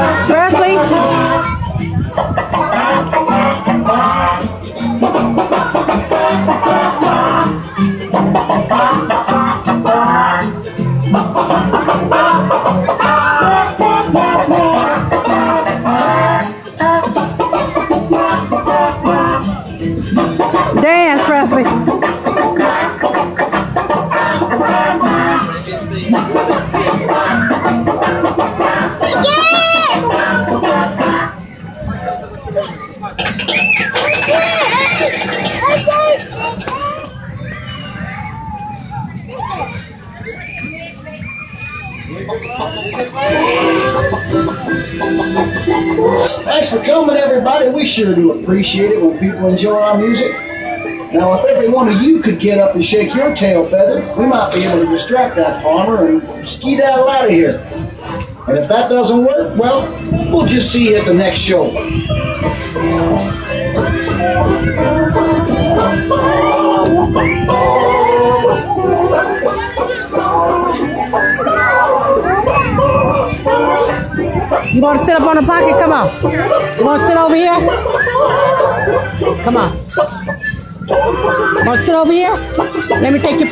Presley. Dance, Presley. Thanks for coming, everybody. We sure do appreciate it when people enjoy our music. Now, if every one of you could get up and shake your tail feather, we might be able to distract that farmer and skedaddle out of here. And if that doesn't work, well, we'll just see you at the next show. You want to sit up on the pocket? Come on. You want to sit over here? Come on. You Want to sit over here? Let me take your